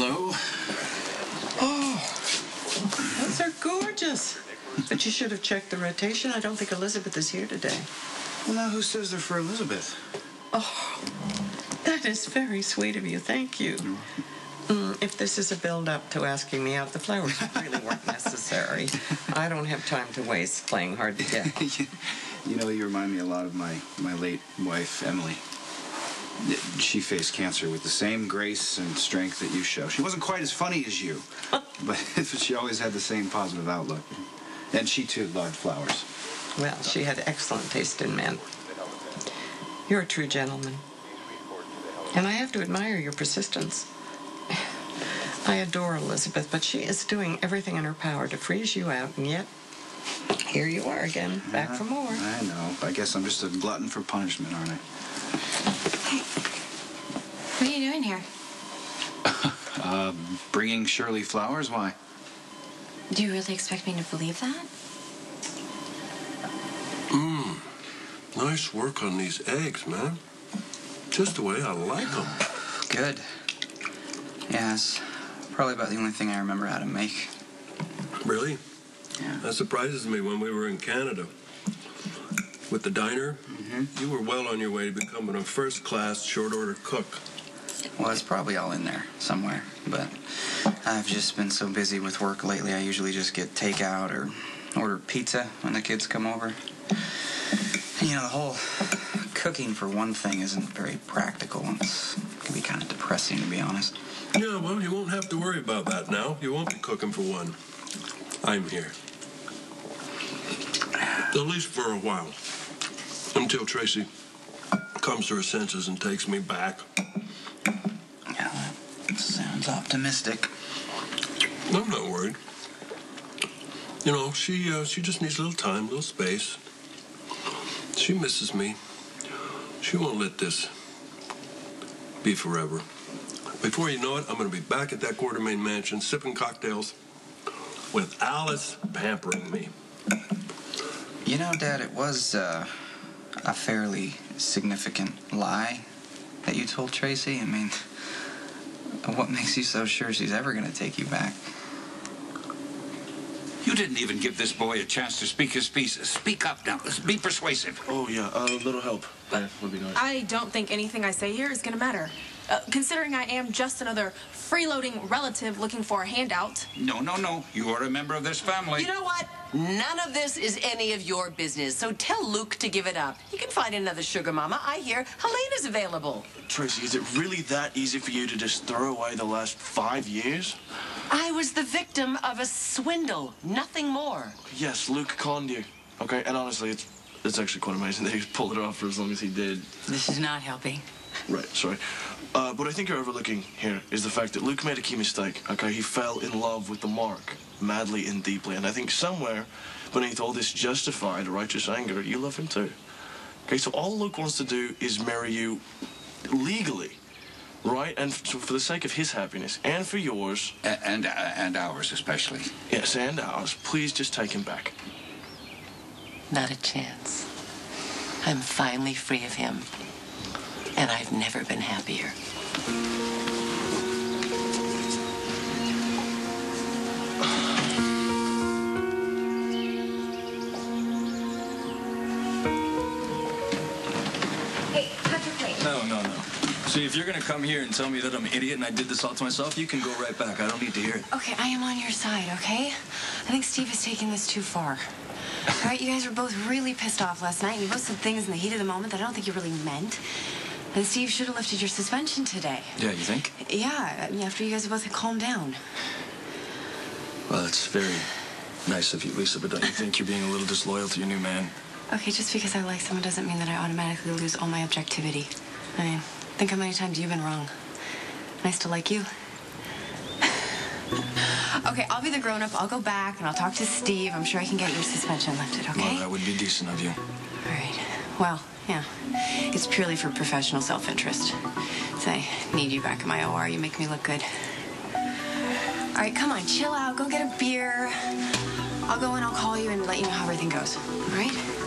Hello? Oh, those are gorgeous. But you should have checked the rotation. I don't think Elizabeth is here today. Well, now who says they're for Elizabeth? Oh, that is very sweet of you. Thank you. Mm, if this is a build up to asking me out, the flowers really weren't necessary. I don't have time to waste playing hard to get. you know, you remind me a lot of my, my late wife, Emily. She faced cancer with the same grace and strength that you show. She wasn't quite as funny as you, but she always had the same positive outlook. And she, too, loved flowers. Well, she had excellent taste in men. You're a true gentleman. And I have to admire your persistence. I adore Elizabeth, but she is doing everything in her power to freeze you out, and yet here you are again, back for more. I know. I guess I'm just a glutton for punishment, aren't I? What are you doing here? Uh, bringing Shirley flowers? Why? Do you really expect me to believe that? Mmm. Nice work on these eggs, man. Just the way I like them. Good. Yeah, it's probably about the only thing I remember how to make. Really? Yeah. That surprises me when we were in Canada. With the diner, mm-hmm. you were well on your way to becoming a first class short order cook. Well, it's probably all in there somewhere, but I've just been so busy with work lately. I usually just get takeout or order pizza when the kids come over. You know, the whole cooking for one thing isn't very practical. It's, it can be kind of depressing, to be honest. Yeah, well, you won't have to worry about that now. You won't be cooking for one. I'm here. At least for a while. Until Tracy comes to her senses and takes me back. Yeah, that sounds optimistic. I'm not worried. You know, she uh, she just needs a little time, a little space. She misses me. She won't let this be forever. Before you know it, I'm going to be back at that Quartermaine mansion sipping cocktails with Alice pampering me. You know, Dad, it was uh, a fairly significant lie that you told Tracy. I mean, what makes you so sure she's ever going to take you back? You didn't even give this boy a chance to speak his piece. Speak up now. Be persuasive. Oh, yeah, a little help. Yeah, would be nice. I don't think anything I say here is going to matter. Uh, considering I am just another freeloading relative looking for a handout. No, no, no. You are a member of this family. You know what? None of this is any of your business, so tell Luke to give it up. You can find another sugar mama. I hear Helena's available. Tracy, is it really that easy for you to just throw away the last five years? I was the victim of a swindle, nothing more. Yes, Luke conned you. Okay, and honestly, it's it's actually quite amazing that he pulled it off for as long as he did. This is not helping. Right, sorry. Uh, what I think you're overlooking here is the fact that Luke made a key mistake. Okay, he fell in love with the mark, madly and deeply, and I think somewhere beneath all this justified, righteous anger, you love him too. Okay, so all Luke wants to do is marry you legally, right? And f- for the sake of his happiness and for yours, A- and uh, and ours especially. yes, and ours, please just take him back. Not a chance. I'm finally free of him. And I've never been happier. Hey, cut your plate. No, no, no. See, if you're gonna come here and tell me that I'm an idiot and I did this all to myself, you can go right back. I don't need to hear it. Okay, I am on your side, okay? I think Steve is taking this too far. All right, you guys were both really pissed off last night. You both said things in the heat of the moment that I don't think you really meant. And Steve should have lifted your suspension today. Yeah, you think? Yeah, I mean, after you guys both had calmed down. Well, it's very nice of you, Lisa, but don't you think you're being a little disloyal to your new man? Okay, just because I like someone doesn't mean that I automatically lose all my objectivity. I mean, think how many times you've been wrong. Nice to like you. okay, I'll be the grown up. I'll go back and I'll talk to Steve. I'm sure I can get your suspension lifted, okay? Well, that would be decent of you. All right. Well, yeah. It's purely for professional self interest. Say, need you back in my OR. You make me look good. All right, come on, chill out. Go get a beer. I'll go and I'll call you and let you know how everything goes. All right?